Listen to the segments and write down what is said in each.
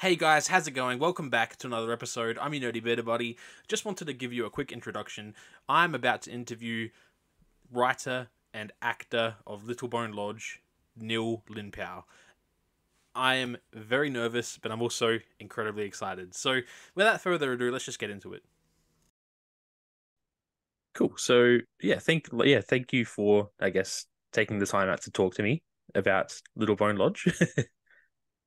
Hey guys, how's it going? Welcome back to another episode. I'm your nerdy bearded buddy. Just wanted to give you a quick introduction. I'm about to interview writer and actor of Little Bone Lodge, Neil Linpow. I am very nervous, but I'm also incredibly excited. So, without further ado, let's just get into it. Cool. So, yeah, thank yeah, thank you for I guess taking the time out to talk to me about Little Bone Lodge.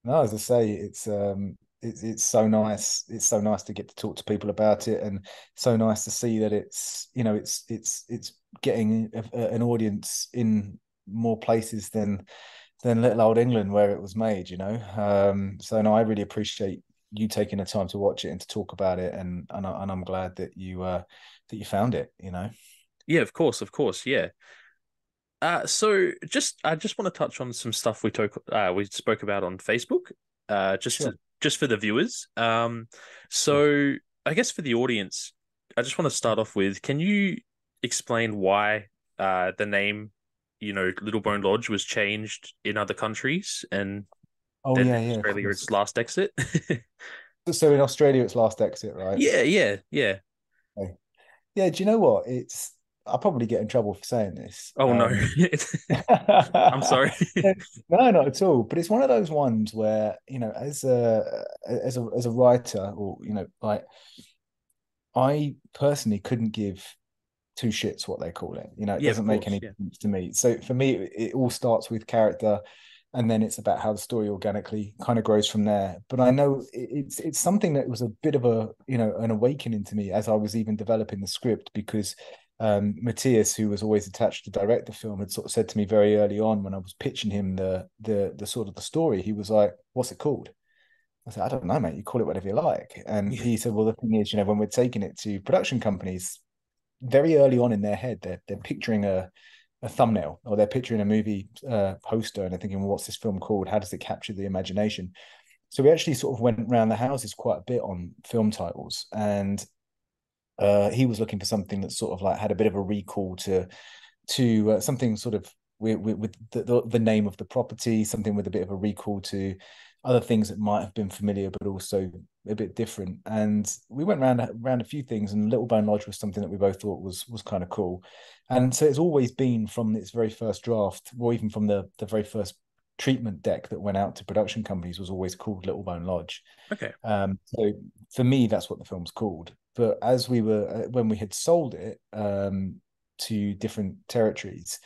No, as I say, it's um, it's it's so nice. It's so nice to get to talk to people about it, and so nice to see that it's you know it's it's it's getting a, a, an audience in more places than than little old England where it was made. You know, um, so no, I really appreciate you taking the time to watch it and to talk about it, and and, I, and I'm glad that you uh that you found it. You know. Yeah, of course, of course, yeah. Uh, so just I just want to touch on some stuff we talk uh, we spoke about on Facebook. Uh, just sure. to, just for the viewers. Um, so I guess for the audience, I just want to start off with: Can you explain why uh the name, you know, Little Bone Lodge was changed in other countries and oh yeah, yeah, Australia its last exit? so in Australia, it's last exit, right? Yeah, yeah, yeah. Okay. Yeah, do you know what? It's I'll probably get in trouble for saying this. Oh um, no, I'm sorry. no, not at all. But it's one of those ones where you know, as a as a as a writer, or you know, like I personally couldn't give two shits what they call it. You know, it yeah, doesn't make any yeah. sense to me. So for me, it, it all starts with character and then it's about how the story organically kind of grows from there. But I know it's it's something that was a bit of a you know an awakening to me as I was even developing the script because um, Matthias, who was always attached to direct the film, had sort of said to me very early on when I was pitching him the the the sort of the story. He was like, "What's it called?" I said, "I don't know, mate. You call it whatever you like." And he said, "Well, the thing is, you know, when we're taking it to production companies, very early on in their head, they're they're picturing a a thumbnail or they're picturing a movie uh, poster and they're thinking, well, what's this film called? How does it capture the imagination?" So we actually sort of went around the houses quite a bit on film titles, and uh, he was looking for something that sort of like had a bit of a recall to to uh, something sort of with, with the, the, the name of the property, something with a bit of a recall to other things that might have been familiar, but also a bit different. And we went around around a few things, and Little Bone Lodge was something that we both thought was was kind of cool. And so it's always been from its very first draft, or even from the the very first treatment deck that went out to production companies, was always called Little Bone Lodge. Okay. Um, so for me, that's what the film's called. But as we were uh, when we had sold it um, to different territories,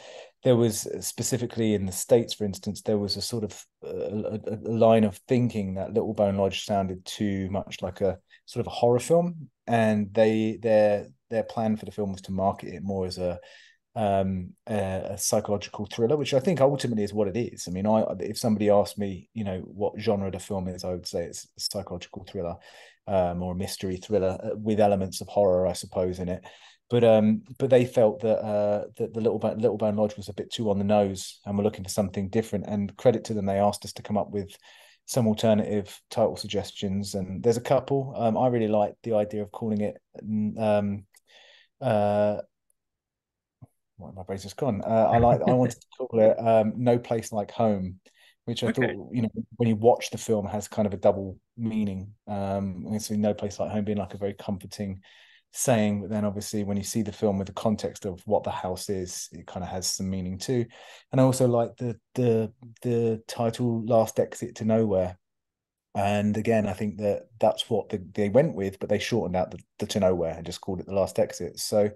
there was uh, specifically in the states, for instance, there was a sort of uh, a, a, line of thinking that Little Bone Lodge sounded too much like a sort of a horror film, and they their their plan for the film was to market it more as a um, a, a, psychological thriller, which I think ultimately is what it is. I mean, I if somebody asked me, you know, what genre the film is, I would say it's a psychological thriller um, or a mystery thriller uh, with elements of horror, I suppose, in it. But um, but they felt that uh, that the little little bone lodge was a bit too on the nose, and were looking for something different. And credit to them, they asked us to come up with some alternative title suggestions. And there's a couple. Um, I really like the idea of calling it. Um, uh, my brain's just gone. Uh, I like. I wanted to call it um, "No Place Like Home," which I okay. thought, you know, when you watch the film, has kind of a double meaning. Um, it's no place like home being like a very comforting saying, but then obviously when you see the film with the context of what the house is, it kind of has some meaning too. And I also like the the the title "Last Exit to Nowhere." And again, I think that that's what the, they went with, but they shortened out the, the to nowhere and just called it the last exit. So,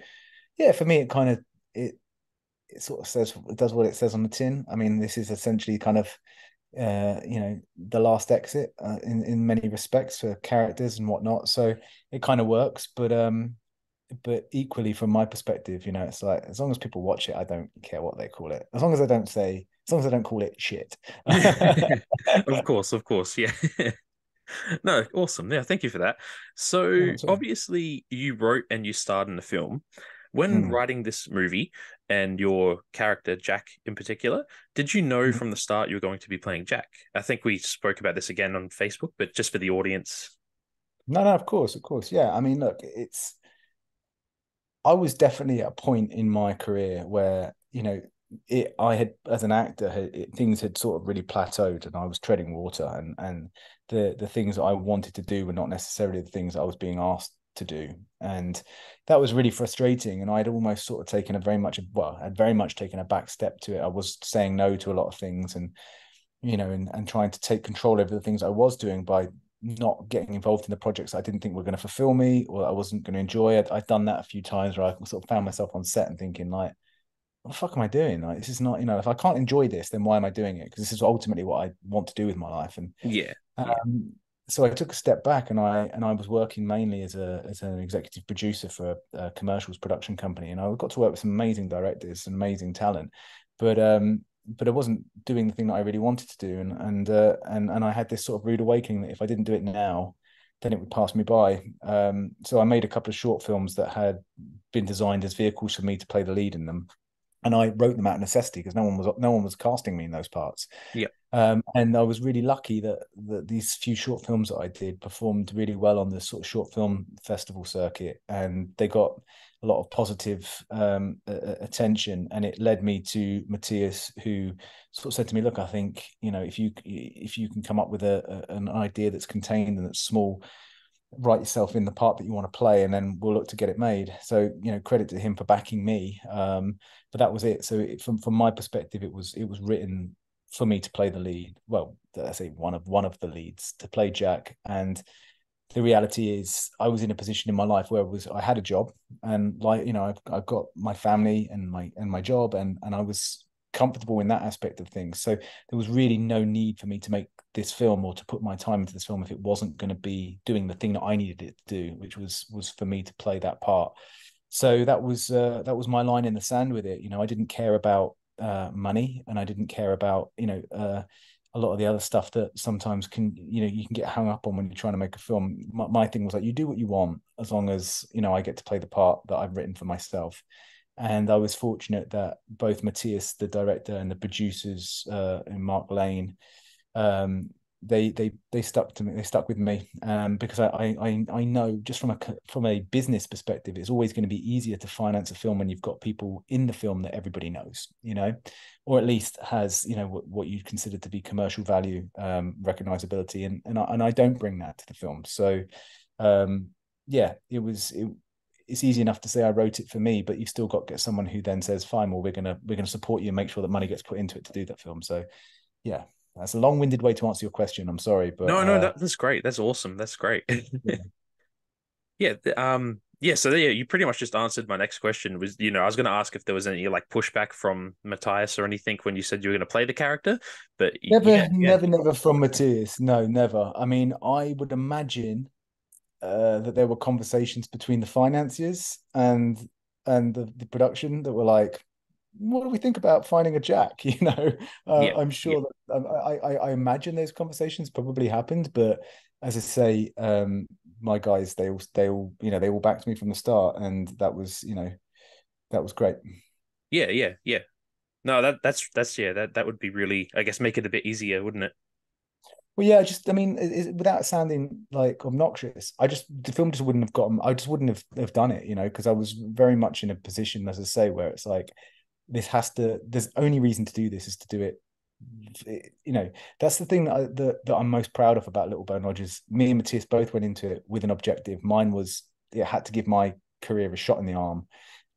yeah, for me, it kind of it it sort of says it does what it says on the tin. I mean, this is essentially kind of uh, you know the last exit uh, in in many respects for characters and whatnot. So it kind of works, but um, but equally from my perspective, you know, it's like as long as people watch it, I don't care what they call it. As long as I don't say, as long as I don't call it shit. of course, of course, yeah. no, awesome. Yeah, thank you for that. So obviously, you wrote and you starred in the film. When mm. writing this movie and your character, Jack in particular, did you know mm. from the start you were going to be playing Jack? I think we spoke about this again on Facebook, but just for the audience. No, no, of course, of course. Yeah. I mean, look, it's, I was definitely at a point in my career where, you know, it I had as an actor it, things had sort of really plateaued and I was treading water and and the the things that I wanted to do were not necessarily the things I was being asked to do and that was really frustrating and I'd almost sort of taken a very much well I'd very much taken a back step to it I was saying no to a lot of things and you know and, and trying to take control over the things I was doing by not getting involved in the projects I didn't think were going to fulfill me or I wasn't going to enjoy it I'd done that a few times where I sort of found myself on set and thinking like what the fuck am I doing? Like, this is not, you know, if I can't enjoy this, then why am I doing it? Because this is ultimately what I want to do with my life. And yeah, um, so I took a step back and I and I was working mainly as a as an executive producer for a, a commercials production company, and I got to work with some amazing directors, some amazing talent, but um, but I wasn't doing the thing that I really wanted to do, and and uh, and and I had this sort of rude awakening that if I didn't do it now, then it would pass me by. Um, so I made a couple of short films that had been designed as vehicles for me to play the lead in them, and I wrote them out of necessity because no one was no one was casting me in those parts. Yeah. Um, and I was really lucky that that these few short films that I did performed really well on the sort of short film festival circuit, and they got a lot of positive um, uh, attention, and it led me to Matthias, who sort of said to me, "Look, I think you know if you if you can come up with a, a an idea that's contained and that's small." Write yourself in the part that you want to play and then we'll look to get it made. So you know credit to him for backing me um, but that was it. So it, from from my perspective it was it was written for me to play the lead. Well i say one of one of the leads to play jack. And the reality is i was in a position in my life where I was i had a job and like you know i've, I've got my family and my and my job and and i was comfortable in that aspect of things. So there was really no need for me to make this film or to put my time into this film if it wasn't going to be doing the thing that I needed it to do, which was was for me to play that part. So that was uh, that was my line in the sand with it. You know, I didn't care about uh, money and I didn't care about you know uh, a lot of the other stuff that sometimes can you know you can get hung up on when you're trying to make a film. My, my thing was like you do what you want as long as you know I get to play the part that I've written for myself and I was fortunate that both Matthias, the director, and the producers, uh, and Mark Lane, um, they they they stuck to me. They stuck with me um, because I, I I know just from a from a business perspective, it's always going to be easier to finance a film when you've got people in the film that everybody knows, you know, or at least has you know what, what you consider to be commercial value, um, recognizability, and and I, and I don't bring that to the film. So, um, yeah, it was it it's easy enough to say I wrote it for me, but you've still got to get someone who then says, "Fine, well, we're gonna we're gonna support you and make sure that money gets put into it to do that film." So, yeah, that's a long-winded way to answer your question. I'm sorry, but no, no, uh, that, that's great. That's awesome. That's great. yeah. yeah, um, yeah. So yeah, you pretty much just answered my next question. Was you know I was going to ask if there was any like pushback from Matthias or anything when you said you were going to play the character, but never, yeah, never, yeah. never from Matthias. No, never. I mean, I would imagine uh, that there were conversations between the financiers and and the, the production that were like, what do we think about finding a jack? You know, uh, yeah, I'm sure yeah. that um, I, I, I imagine those conversations probably happened, but as I say, um, my guys they all they all you know they all backed me from the start, and that was you know that was great. Yeah, yeah, yeah. No, that that's that's yeah that that would be really I guess make it a bit easier, wouldn't it? Well, yeah, just I mean, it, without sounding like obnoxious, I just the film just wouldn't have gotten. I just wouldn't have, have done it, you know, because I was very much in a position, as I say, where it's like this has to. There's only reason to do this is to do it. you know, that's the thing that, I, that that I'm most proud of about Little Bone Lodge's. Me and Matthias both went into it with an objective. Mine was it had to give my career a shot in the arm,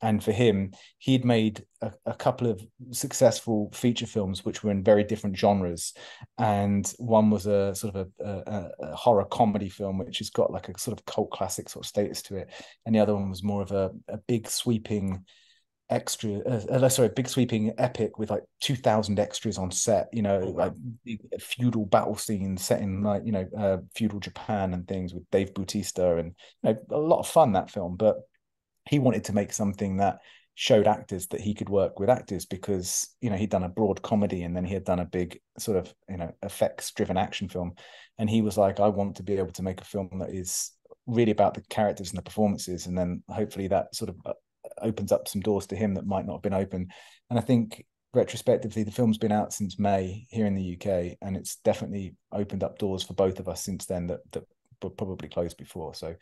and for him, he'd made a, a, couple of successful feature films which were in very different genres, and one was a sort of a, a, a, horror comedy film which has got like a sort of cult classic sort of status to it, and the other one was more of a, a big sweeping extra uh, uh sorry big sweeping epic with like 2000 extras on set you know oh, wow. like feudal battle scenes set in like you know uh, feudal japan and things with dave bautista and you know, a lot of fun that film. But he wanted to make something that showed actors that he could work with actors because you know he'd done a broad comedy and then he had done a big sort of you know effects driven action film. And he was like i want to be able to make a film that is really about the characters and the performances. And then hopefully that sort of uh, opens up some doors to him that might not have been open and i think retrospectively the film's been out since may here in the uk and it's definitely opened up doors for both of us since then that that were probably closed before. So,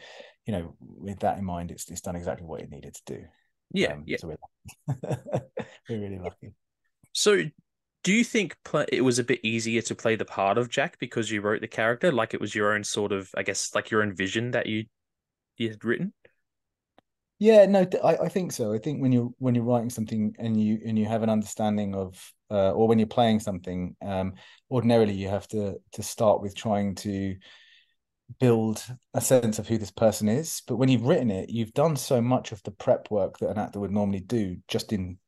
you know, with that in mind, it's it's done exactly what it needed to do. Yeah, um, yeah. So we're, we're really lucky. So, do you think pl- it was a bit easier to play the part of Jack because you wrote the character, like it was your own sort of, I guess, like your own vision that you you had written? Yeah, no, I, I think so. I think when you're when you're writing something and you and you have an understanding of, uh, or when you're playing something, um, ordinarily you have to to start with trying to build a sense of who this person is. But when you've written it, you've done so much of the prep work that an actor would normally do just in,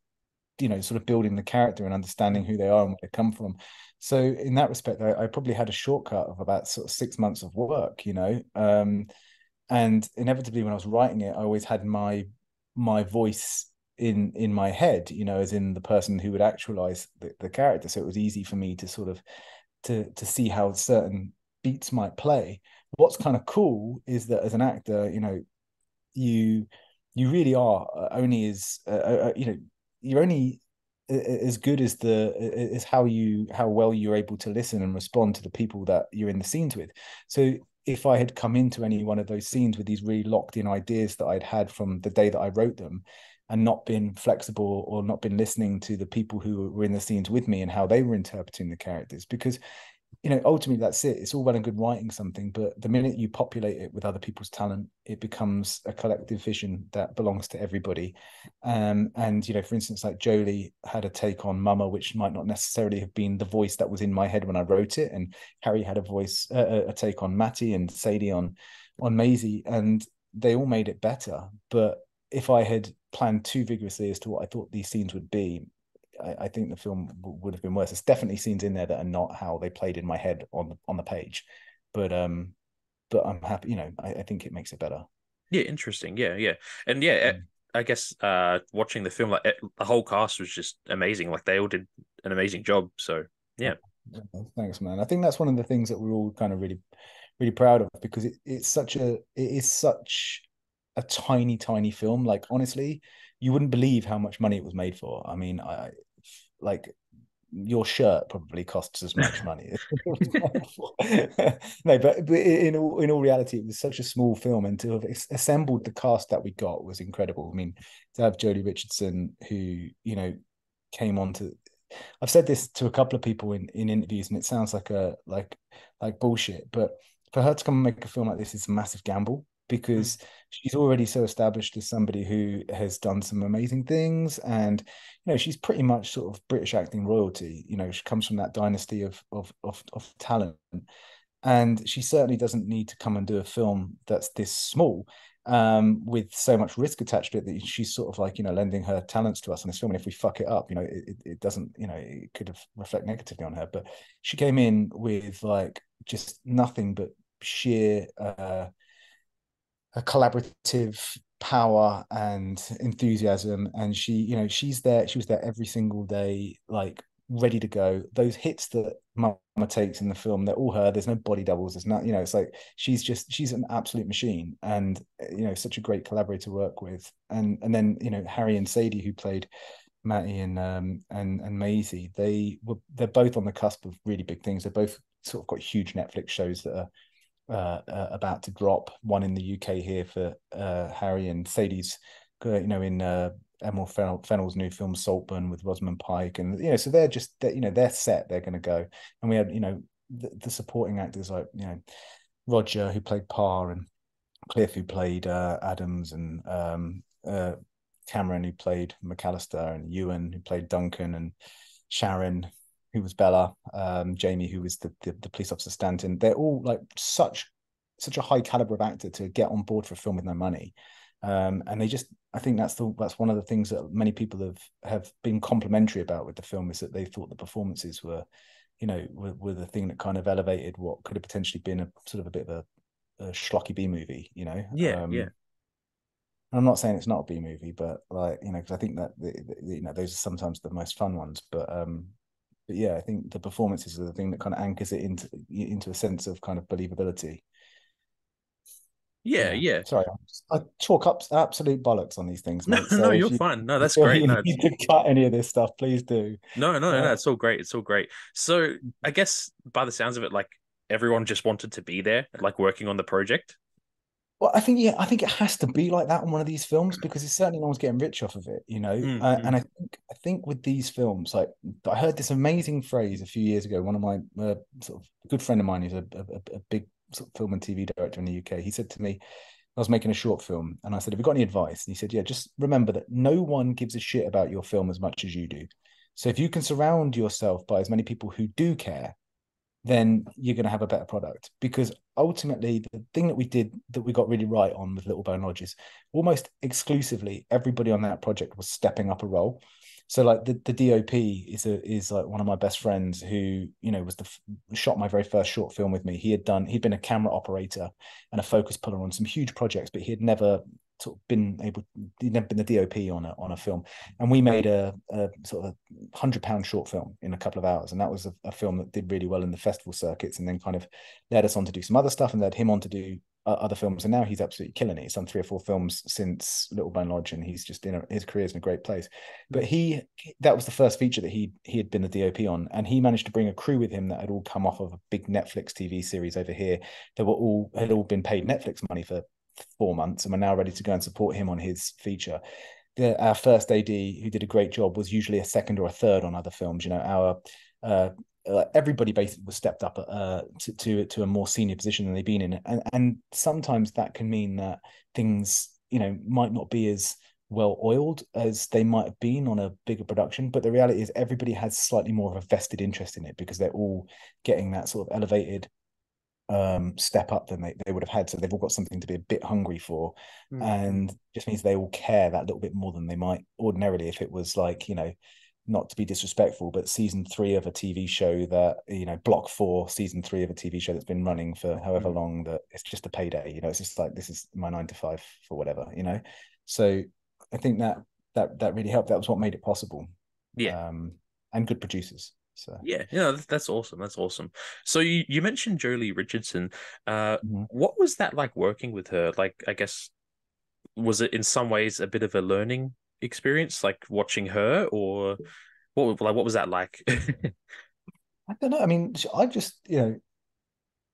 you know, sort of building the character and understanding who they are and where they come from. So in that respect, I, I probably had a shortcut of about sort of six months of work, you know. Um, and inevitably when I was writing it, I always had my my voice in in my head, you know, as in the person who would actualize the, the character. So it was easy for me to sort of to to see how certain beats might play what's kind of cool is that as an actor, you know, you you really are uh, only as uh, uh, you know you're only as good as the as how you how well you're able to listen and respond to the people that you're in the scenes with. So if I had come into any one of those scenes with these really locked in ideas that I'd had from the day that I wrote them and not been flexible or not been listening to the people who were in the scenes with me and how they were interpreting the characters because you know, ultimately that's it. It's all well and good writing something, but the minute you populate it with other people's talent, it becomes a collective vision that belongs to everybody. Um, and you know, for instance, like Joely had a take on Mama, which might not necessarily have been the voice that was in my head when I wrote it, and Harry had a voice, uh, a take on Matty, and Sadie on on Maisie, and they all made it better. But if I had planned too vigorously as to what I thought these scenes would be, I, I think the film w- would have been worse. There's definitely scenes in there that are not how they played in my head on the on the page, but um, but I'm happy. You know, I, I think it makes it better. Yeah, interesting. Yeah, yeah, and yeah, mm. I guess uh, watching the film, like the whole cast was just amazing. Like they all did an amazing job. So yeah. Thanks, man. I think that's one of the things that we're all kind of really, really proud of because it, it's such a it is such a tiny, tiny film. Like honestly, you wouldn't believe how much money it was made for. I mean, I like your shirt probably costs as much money. no, but, but in all in all reality, it was such a small film, and to have assembled the cast that we got was incredible. I mean, to have Joely Richardson, who you know came on to. I've said this to a couple of people in, in interviews, and it sounds like a like like bullshit, but for her to come and make a film like this is a massive gamble because mm. she's already so established as somebody who has done some amazing things and you know she's pretty much sort of british acting royalty you know she comes from that dynasty of of of, of talent. And she certainly doesn't need to come and do a film that's this small um, with so much risk attached to it that she's sort of like you know lending her talents to us on this film. And if we fuck it up you know it, it doesn't you know it could have reflect negatively on her. But she came in with like just nothing but sheer uh a collaborative power and enthusiasm. And she you know she's there she was there every single day like ready to go. Those hits that mama takes in the film they're all her. There's no body doubles. There's not you know it's like she's just she's an absolute machine and you know such a great collaborator to work with. And and then you know harry and sadie who played matty and um and and maisie they were they're both on the cusp of really big things. They're both sort of got huge netflix shows that are uh, uh, about to drop. One in the UK here for uh, Harry and Sadie's, uh, you know, in uh, Emerald Fennell, Fennell's new film Saltburn with Rosamund Pike, and you know, so they're just they're, you know they're set. They're going to go, and we had you know the, the, supporting actors like you know Roger who played Pa and Cliff who played uh, Adams and um, uh, Cameron who played McAllister and Ewan who played Duncan and Sharon who was Bella, um, Jamie, who was the, the, the police officer Stanton. They're all like such such a high caliber of actor to get on board for a film with no money. Um, and they just, I think that's the that's one of the things that many people have have been complimentary about with the film is that they thought the performances were, you know, were, were the thing that kind of elevated what could have potentially been a sort of a bit of a, a schlocky B movie, you know. Yeah, um, yeah. I'm not saying it's not a B movie, but like you know, because I think that the, the, you know those are sometimes the most fun ones. But um, but yeah, I think the performances are the thing that kind of anchors it into into a sense of kind of believability. Yeah, yeah. Sorry, I chalk up absolute bollocks on these things. Mate. No, so no, you're you, fine. No, that's great. You no, need to cut any of this stuff, please do. No, no, uh, no, it's all great. It's all great. So I guess by the sounds of it, like everyone just wanted to be there, like working on the project. Well, I think yeah, I think it has to be like that on one of these films because it's certainly no one's getting rich off of it, you know. Mm-hmm. Uh, and I think I think with these films, like I heard this amazing phrase a few years ago. One of my uh, sort of good friend of mine, who's a, a, a big sort of film and TV director in the UK, he said to me, I was making a short film, and I said, "Have you got any advice?" And he said, "Yeah, just remember that no one gives a shit about your film as much as you do. So if you can surround yourself by as many people who do care, then you're going to have a better product. Because ultimately, the thing that we did that we got really right on with Little Bone Lodges, almost exclusively, everybody on that project was stepping up a role. So like the, the DOP is a is like one of my best friends who you know was the shot my very first short film with me. He had done he'd been a camera operator and a focus puller on some huge projects, but he had never sort of been able he'd never been the DOP on a on a film, and we made a, a sort of a hundred pound short film in a couple of hours, and that was a, a, film that did really well in the festival circuits, and then kind of led us on to do some other stuff, and led him on to do uh, other films, and now he's absolutely killing it. He's done three or four films since Little Bone Lodge, and he's just in a, his career's in a great place. But he that was the first feature that he he had been the DOP on, and he managed to bring a crew with him that had all come off of a big Netflix TV series over here. that were all had all been paid Netflix money for four months, and we're now ready to go and support him on his feature. The, our first AD, who did a great job, was usually a second or a third on other films. You know, our uh, everybody basically was stepped up uh, to, to to a more senior position than they've been in, and and sometimes that can mean that things you know might not be as well oiled as they might have been on a bigger production. But the reality is, everybody has slightly more of a vested interest in it because they're all getting that sort of elevated um, step up than they, they would have had. So they've all got something to be a bit hungry for. Mm. And just means they all care that little bit more than they might ordinarily if it was like, you know, not to be disrespectful, but season three of a TV show that, you know, block four, season three of a TV show that's been running for however mm. long that it's just a payday, you know, it's just like this is my nine to five for whatever, you know. So I think that that that really helped. That was what made it possible. Yeah. Um and good producers. So yeah, yeah, that's awesome. That's awesome. So you, you mentioned Joely Richardson. Uh, mm-hmm. what was that like working with her? Like, I guess was it in some ways a bit of a learning experience, like watching her, or what? Like, what was that like? I don't know. I mean, I just you know,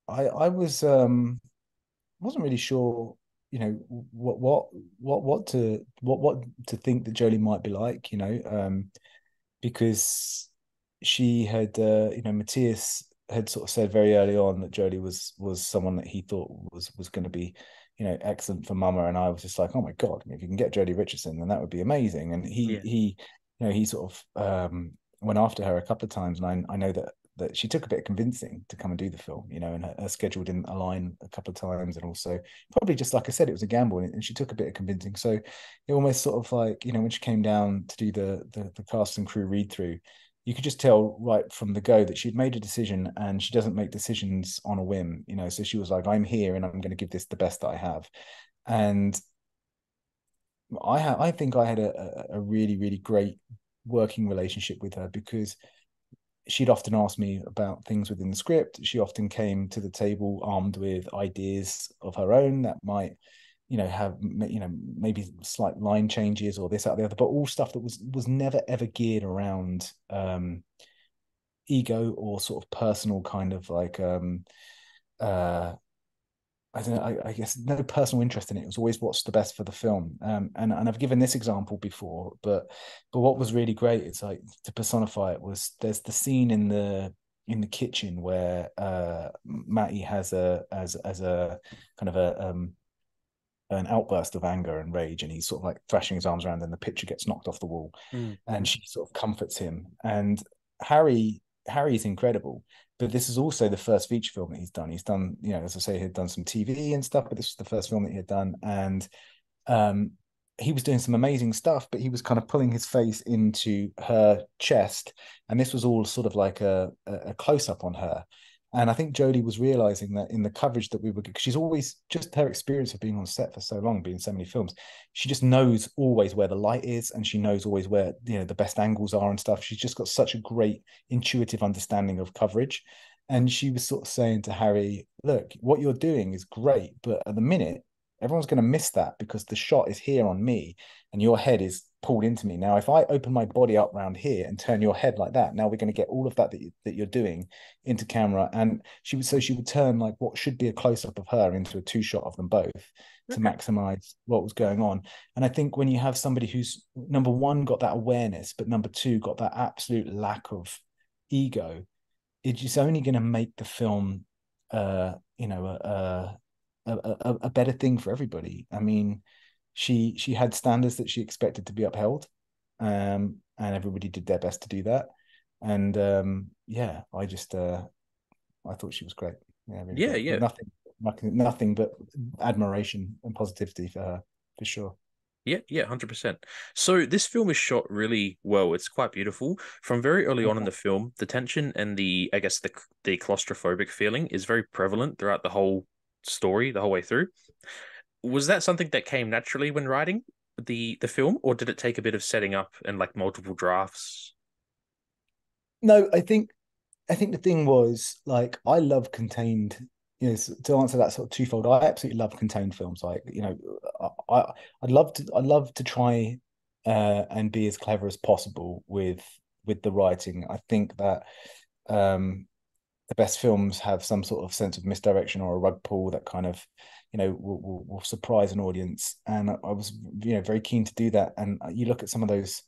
I I was um wasn't really sure you know what what what what to what what to think that Joely might be like. You know, um because she had, uh, you know, Matthias had sort of said very early on that Joely was was someone that he thought was was going to be, you know, excellent for Mama, and I was just like, oh my god, if you can get Joely Richardson, then that would be amazing. And he yeah. he, you know, he sort of um, went after her a couple of times, and I I know that that she took a bit of convincing to come and do the film, you know, and her, her, schedule didn't align a couple of times, and also probably just like I said, it was a gamble, and, and, she took a bit of convincing. So it almost sort of like you know when she came down to do the the, the cast and crew read through, you could just tell right from the go that she'd made a decision and she doesn't make decisions on a whim you know? So she was like i'm here and i'm going to give this the best that i have. And i ha- i think i had a, a really really great working relationship with her because she'd often ask me about things within the script. She often came to the table armed with ideas of her own that might you know have you know maybe slight line changes or this out the other but all stuff that was was never ever geared around um ego or sort of personal kind of like um uh I don't know, I, I, guess no personal interest in it. It was always what's the best for the film. Um, and, and I've given this example before, but but what was really great, it's like to personify it was there's the scene in the in the kitchen where uh Matty has a as as a kind of a um an outburst of anger and rage and he's sort of like thrashing his arms around and the picture gets knocked off the wall. Mm. and she sort of comforts him. And harry harry is incredible but this is also the first feature film that he's done. He's done you know as i say he had done some tv and stuff but this was the first film that he had done. And um he was doing some amazing stuff but he was kind of pulling his face into her chest. And this was all sort of like a, a close-up on her and I think Joely was realizing that in the coverage that we were, because she's always just her experience of being on set for so long, being so many films, she just knows always where the light is, and she knows always where you know the best angles are and stuff. She's just got such a great intuitive understanding of coverage, and she was sort of saying to Harry, "Look, what you're doing is great, but at the minute, everyone's going to miss that because the shot is here on me, and your head is pulled into me. Now, if I open my body up around here and turn your head like that, now we're going to get all of that that, you, that you're doing into camera. And she would so she would turn like what should be a close up of her into a two shot of them both to okay. maximize what was going on. And I think when you have somebody who's number one got that awareness, but number two got that absolute lack of ego, it's only going to make the film, uh, you know, a, a, a, a better thing for everybody. I mean she she had standards that she expected to be upheld um, and everybody did their best to do that and um, yeah i just uh, i thought she was great yeah really yeah, yeah. nothing nothing nothing but admiration and positivity for her for sure yeah, yeah, hundred percent. So this film is shot really well. It's quite beautiful. From very early on in the film, the tension and the, I guess, the the claustrophobic feeling is very prevalent throughout the whole story, the whole way through was that something that came naturally when writing the the film, or did it take a bit of setting up and like multiple drafts? No, I think I think the thing was like I love contained. You know, to answer that sort of twofold, I absolutely love contained films. Like you know, I I'd love to I'd love to try uh, and be as clever as possible with with the writing. I think that um, the best films have some sort of sense of misdirection or a rug pull that kind of you know will, will, will surprise an audience. And I was you know very keen to do that. And you look at some of those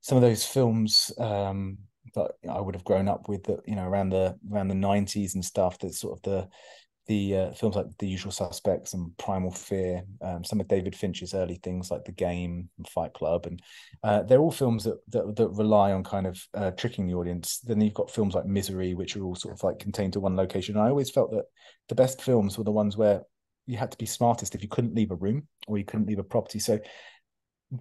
some of those films um, that I would have grown up with that you know around the around the 90s and stuff that's sort of the the uh, films like The Usual Suspects and Primal Fear, um, some of David Fincher's early things like The Game and Fight Club, and uh, they're all films that, that, that rely on kind of uh, tricking the audience. Then you've got films like Misery, which are all sort of like contained to one location. And I always felt that the best films were the ones where you had to be smartest if you couldn't leave a room or you couldn't leave a property. So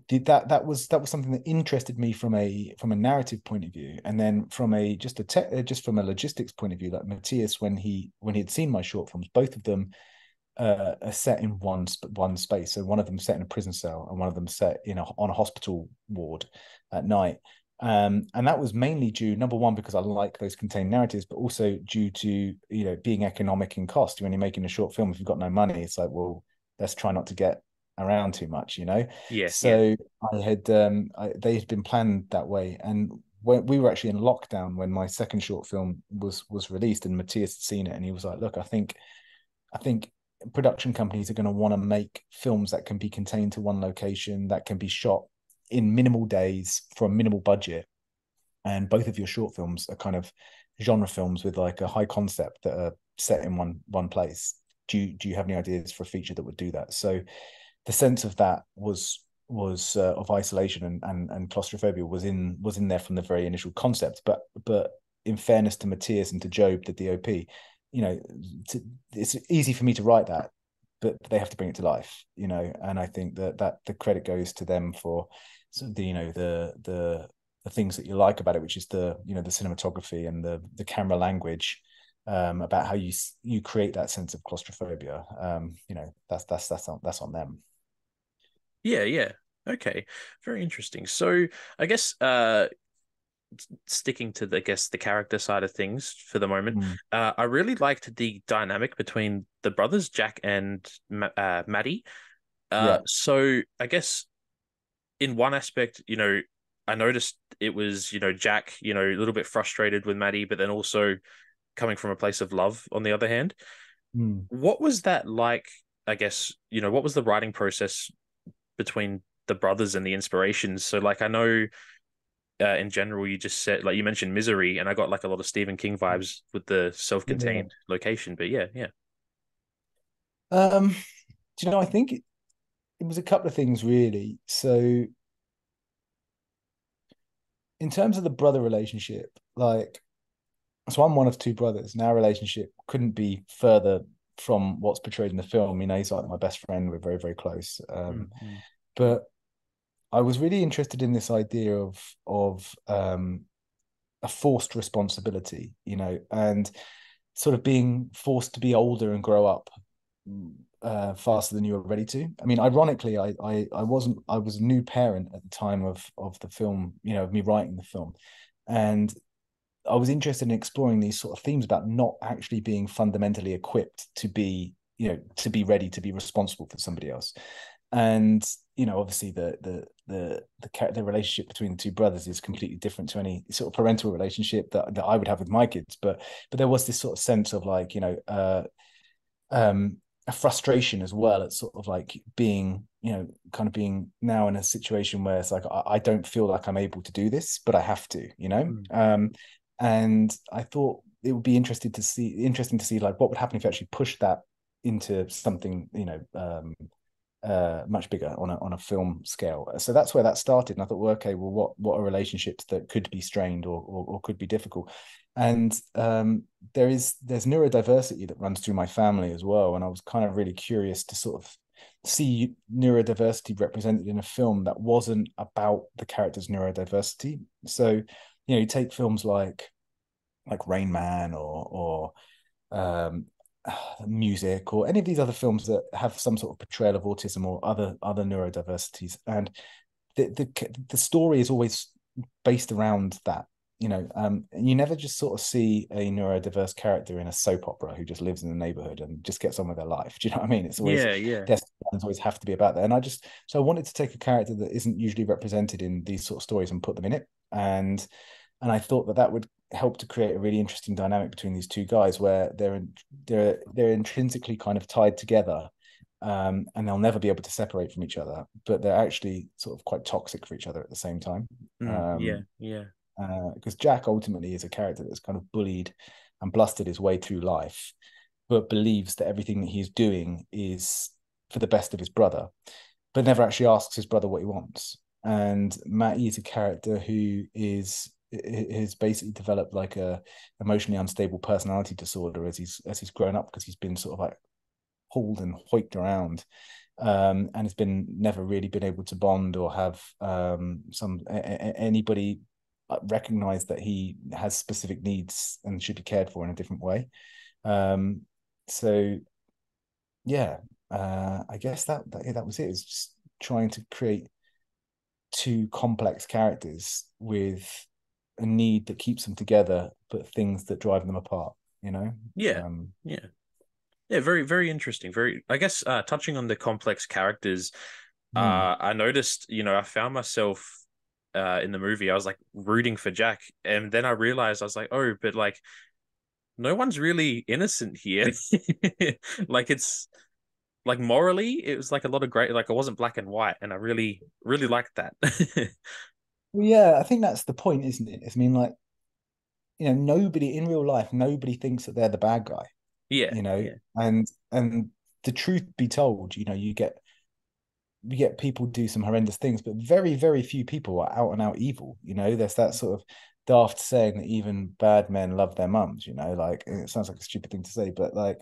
did that that was that was something that interested me from a from a narrative point of view. And then from a just a te- uh, just from a logistics point of view like matthias when he when he had seen my short films both of them uh, are set in one one space. So one of them set in a prison cell and one of them set in a, on a hospital ward at night. Um, and that was mainly due number one because I like those contained narratives, but also due to you know being economic in cost. When you're making a short film, if you've got no money, it's like well, let's try not to get around too much, you know. Yeah. So yeah. I had um, I, they had been planned that way, and when we were actually in lockdown when my second short film was was released, and Matthias had seen it, and he was like, "Look, I think, I think." production companies are going to want to make films that can be contained to one location that can be shot in minimal days for a minimal budget and both of your short films are kind of genre films with like a high concept that are set in one one place do you do you have any ideas for a feature that would do that so the sense of that was was uh, of isolation and, and and claustrophobia was in was in there from the very initial concept but but in fairness to matthias and to job the dop you know to, it's easy for me to write that but they have to bring it to life you know and i think that that the credit goes to them for the you know the the the things that you like about it, which is the you know the cinematography and the the camera language um, about how you you create that sense of claustrophobia. Um, you know that's that's that's on that's on them. Yeah, yeah, okay, very interesting. So I guess uh, sticking to the I guess the character side of things for the moment, mm. uh, I really liked the dynamic between the brothers Jack and uh, Matty. Uh, yeah. So I guess in one aspect, you know, I noticed it was, you know, Jack, you know, a little bit frustrated with Matty, but then also coming from a place of love on the other hand. Mm. What was that like? I guess, you know, what was the writing process between the brothers and the inspirations? So, like, I know uh, in general, you just said, like, you mentioned misery, and I got like a lot of Stephen King vibes with the self contained yeah. location, but yeah, yeah. Um, do you know, I think it, it was a couple of things really. So in terms of the brother relationship, like, so I'm one of two brothers, and our relationship couldn't be further from what's portrayed in the film. You know, he's like my best friend. We're very, very close. Um, mm-hmm. But I was really interested in this idea of of um, a forced responsibility, you know, and sort of being forced to be older and grow up uh, faster than you were ready to. I mean, ironically, I, I I wasn't I was a new parent at the time of of the film, you know, of me writing the film, and I was interested in exploring these sort of themes about not actually being fundamentally equipped to be, you know, to be ready to be responsible for somebody else. and you know obviously the the the the the relationship between the two brothers is completely different to any sort of parental relationship that, that I would have with my kids but but there was this sort of sense of like you know uh um a frustration as well at sort of like being you know kind of being now in a situation where it's like I, I don't feel like I'm able to do this but I have to you know mm. um and I thought it would be interesting to see interesting to see like what would happen if you actually push that into something you know um uh, much bigger on a on a film scale. So that's where that started. And I thought, well, okay, well, what what are relationships that could be strained or or, or could be difficult? And um, there is there's neurodiversity that runs through my family as well. And I was kind of really curious to sort of see neurodiversity represented in a film that wasn't about the character's neurodiversity. So you know, you take films like like Rain Man or or um, music or any of these other films that have some sort of portrayal of autism or other other neurodiversities. And the the, the story is always based around that you know um, you never just sort of see a neurodiverse character in a soap opera who just lives in the neighborhood and just gets on with their life. Do you know what i mean? It's always yeah yeah. their always have to be about that. And i just so i wanted to take a character that isn't usually represented in these sort of stories and put them in it. And and i thought that that would help to create a really interesting dynamic between these two guys where they're they're they're intrinsically kind of tied together um, and they'll never be able to separate from each other but they're actually sort of quite toxic for each other at the same time. Mm, um, yeah yeah. because uh, jack ultimately is a character that's kind of bullied and blustered his way through life but believes that everything that he's doing is for the best of his brother but never actually asks his brother what he wants. And matty is a character who is has basically developed like a emotionally unstable personality disorder as he's as he's grown up because he's been sort of like hauled and hoiked around um, and has been never really been able to bond or have um, some a, a, anybody recognize that he has specific needs and should be cared for in a different way. Um, so yeah uh, i guess that, that that was it. It was just trying to create two complex characters with a need that keeps them together, but things that drive them apart. You know? Yeah. Um, yeah. Yeah. Very, very interesting. Very, I guess, uh, touching on the complex characters. Mm. Uh, I noticed, you know, I found myself uh, in the movie, I was like rooting for Jack, and then I realized I was like, oh, but like, no one's really innocent here. like it's like morally, it was like a lot of great. Like it wasn't black and white, and I really, really liked that. Well, yeah, I think that's the point, isn't it? I mean, like, you know, nobody in real life, nobody thinks that they're the bad guy. Yeah. You know, yeah. and and the truth be told, you know, you get you get people do some horrendous things, but very, very few people are out and out evil. You know, there's that sort of daft saying that even bad men love their mums, you know, like it sounds like a stupid thing to say, but like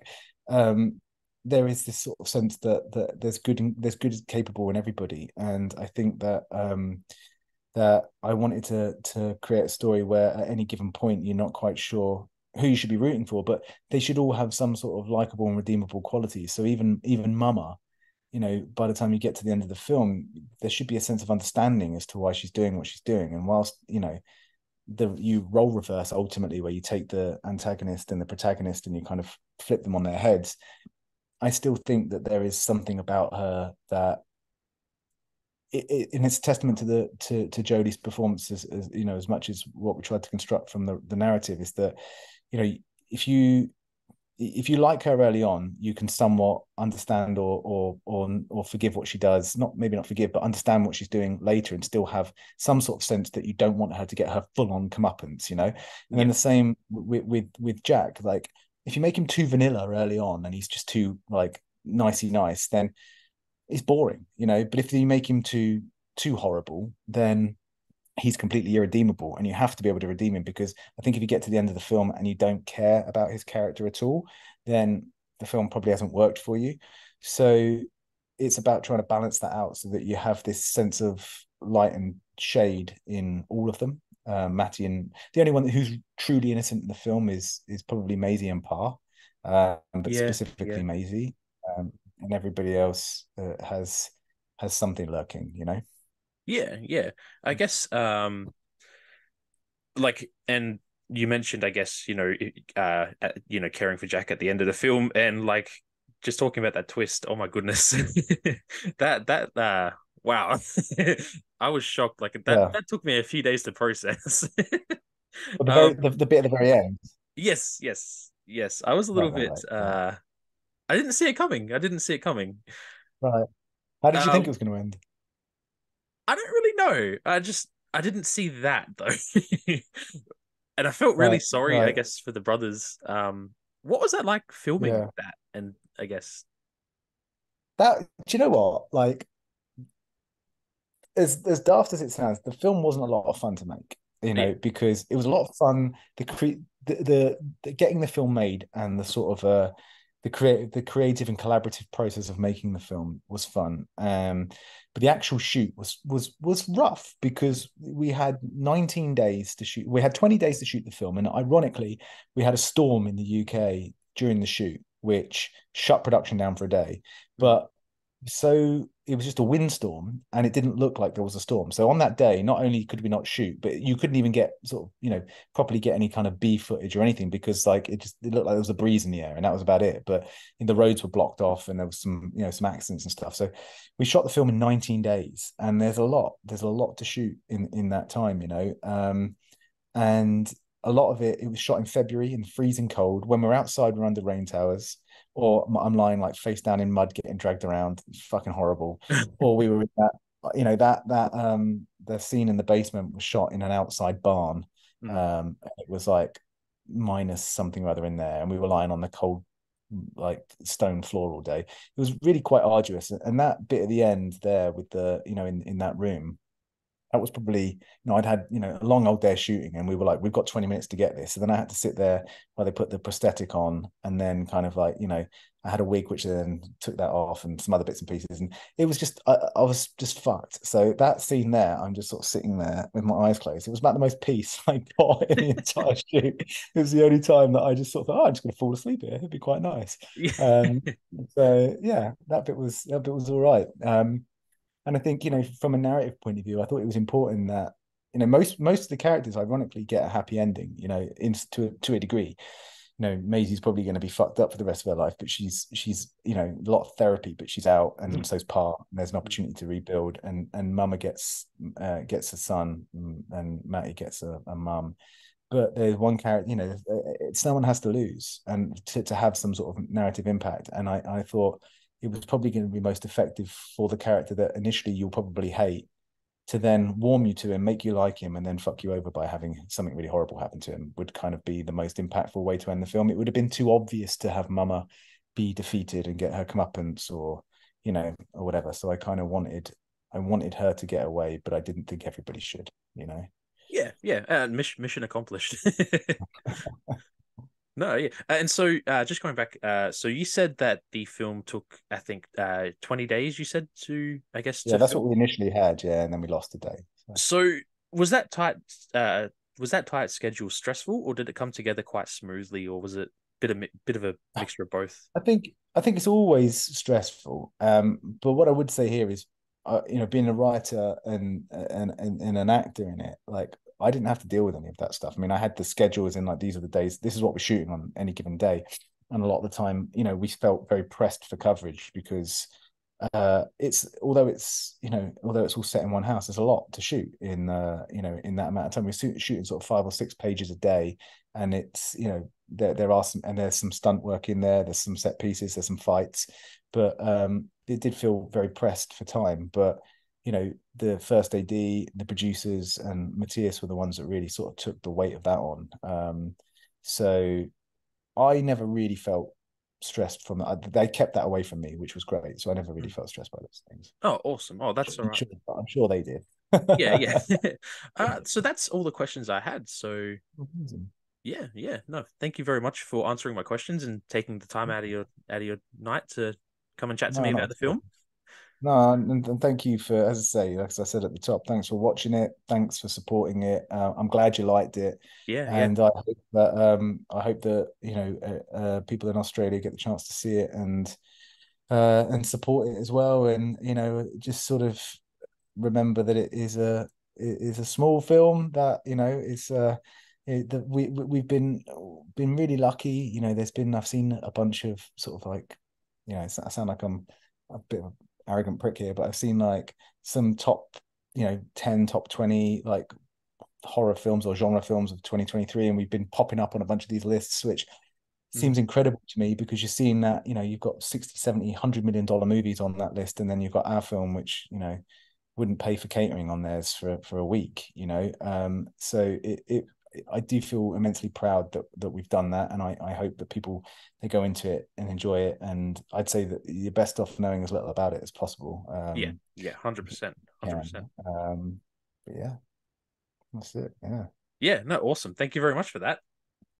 um there is this sort of sense that that there's good there's good capable in everybody. And I think that um that I wanted to to create a story where at any given point you're not quite sure who you should be rooting for, but they should all have some sort of likable and redeemable qualities. So even even Mama, you know, by the time you get to the end of the film, there should be a sense of understanding as to why she's doing what she's doing. And whilst you know, the you role reverse ultimately, where you take the antagonist and the protagonist and you kind of flip them on their heads, I still think that there is something about her that it, it, and it's a testament to the to to Joely's performance as, as, you know as much as what we tried to construct from the the narrative is that you know if you if you like her early on you can somewhat understand or or or or forgive what she does. Not maybe not forgive but understand what she's doing later and still have some sort of sense that you don't want her to get her full on comeuppance you know? And yeah. then the same with with with Jack. Like if you make him too vanilla early on and he's just too like nicey nice then is boring, you know. But if you make him too too horrible, then he's completely irredeemable, and you have to be able to redeem him because I think if you get to the end of the film and you don't care about his character at all, then the film probably hasn't worked for you. So it's about trying to balance that out so that you have this sense of light and shade in all of them. Uh, Matty and the only one who's truly innocent in the film is is probably Maisie and Pa, uh, but yeah, specifically yeah. Maisie. Um, and everybody else uh, has has something lurking you know yeah yeah i guess um like and you mentioned i guess you know uh you know caring for jack at the end of the film and like just talking about that twist. Oh my goodness, that that uh wow, I was shocked. Like that yeah. that took me a few days to process. the, very, um, the, the, bit at the very end. Yes, yes, yes. I was a little right, bit. Right, uh, I didn't see it coming. I didn't see it coming. Right. How did you um, think it was going to end? I don't really know. I just I didn't see that though, and I felt really right, sorry. I guess for the brothers. Um, what was that like filming yeah. that? And I guess that do you know what like as as daft as it sounds, the film wasn't a lot of fun to make. You know, because it was a lot of fun. The cre- the, the, the getting the film made and the sort of uh the creative the creative and collaborative process of making the film was fun. Um, but the actual shoot was was was rough because we had 19 days to shoot. We had 20 days to shoot the film, and ironically, we had a storm in the UK during the shoot, which shut production down for a day. But so it was just a windstorm and it didn't look like there was a storm. So on that day not only could we not shoot but you couldn't even get sort of you know properly get any kind of b footage or anything because like it just it looked like there was a breeze in the air and that was about it. But the roads were blocked off and there was some you know some accidents and stuff. So we shot the film in 19 days and there's a lot there's a lot to shoot in in that time you know um and a lot of it it was shot in february in freezing cold. When we're outside we're under rain towers or I'm lying like face down in mud getting dragged around. It's fucking horrible. or we were in that, you know, that that um the scene in the basement was shot in an outside barn. Mm. Um, it was like minus something or other in there, and we were lying on the cold like stone floor all day. It was really quite arduous, and that bit at the end there with the you know in in that room that was probably you know I'd had you know a long old day shooting and we were like we've got 20 minutes to get this. So then I had to sit there while they put the prosthetic on and then kind of like you know I had a wig which then took that off and some other bits and pieces and it was just I, I was just fucked. So that scene there I'm just sort of sitting there with my eyes closed. It was about the most peace I got in the entire shoot. It was the only time that I just sort of thought oh I'm just going to fall asleep here. It'd be quite nice. Um, so yeah that bit was that bit was all right. Um, and I think, you know, from a narrative point of view, I thought it was important that, you know, most most of the characters ironically get a happy ending, you know, in to to a degree. You know, Maisie's probably going to be fucked up for the rest of her life, but she's she's you know a lot of therapy, but she's out, and mm-hmm. so's Pa. And there's an opportunity to rebuild, and and Mama gets uh, gets a son, and Matty gets a, a mum but there's one character you know someone has to lose and to, to have some sort of narrative impact and i i thought it was probably going to be most effective for the character that initially you'll probably hate to then warm you to him, make you like him, and then fuck you over by having something really horrible happen to him would kind of be the most impactful way to end the film. It would have been too obvious to have Mama be defeated and get her comeuppance or, you know, or whatever. So I kind of wanted I wanted her to get away, but I didn't think everybody should, you know. Yeah, yeah. Uh, mission mission accomplished. No, yeah, and so uh, just going back, uh, so you said that the film took, I think, uh, twenty days. You said to, I guess, yeah, that's film? what we initially had, yeah, and then we lost a day. So, so was that tight? Uh, was that tight schedule stressful, or did it come together quite smoothly, or was it bit of bit of a mixture of both? I think I think it's always stressful. Um, but what I would say here is, uh, you know, being a writer and, and and and an actor in it, like I didn't have to deal with any of that stuff. I mean, I had the schedules in like these are the days, this is what we're shooting on any given day. And a lot of the time, you know, we felt very pressed for coverage because uh it's although it's you know although it's all set in one house there's a lot to shoot in uh you know in that amount of time we're shooting sort of five or six pages a day and it's you know there there are some and there's some stunt work in there there's some set pieces there's some fights but um it did feel very pressed for time but you know, the first AD, the producers, and Matthias were the ones that really sort of took the weight of that on. Um, so I never really felt stressed from that. They kept that away from me, which was great. So I never really felt stressed by those things. Oh, awesome! Oh, that's all right. I'm sure, I'm sure they did. yeah, yeah. uh, so that's all the questions I had. So Amazing. yeah, yeah. No, thank you very much for answering my questions and taking the time out of your out of your night to come and chat to no, me about the film. No, and, and, thank you for, as I say, as I said at the top, thanks for watching it. Thanks for supporting it. Uh, I'm glad you liked it. Yeah, and yeah. I hope that um, I hope that you know uh, uh, people in Australia get the chance to see it and uh, and support it as well. And you know, just sort of remember that it is a it is a small film that you know is uh it, that we we've been been really lucky. You know, there's been I've seen a bunch of sort of like you know, I sound like I'm a bit of arrogant prick here, but I've seen like some top, you know, 10, top 20 like horror films or genre films of 2023. And we've been popping up on a bunch of these lists, which mm. seems incredible to me because you're seeing that, you know, you've got 60, 70, 100 million dollar movies on that list. And then you've got our film, which, you know, wouldn't pay for catering on theirs for, for a week, you know? Um, so it, it I do feel immensely proud that that we've done that, and I, I hope that people they go into it and enjoy it. And I'd say that you're best off knowing as little about it as possible. Um, yeah, yeah, hundred percent, hundred percent. Um, but yeah, that's it. Yeah. Yeah. No. Awesome. Thank you very much for that.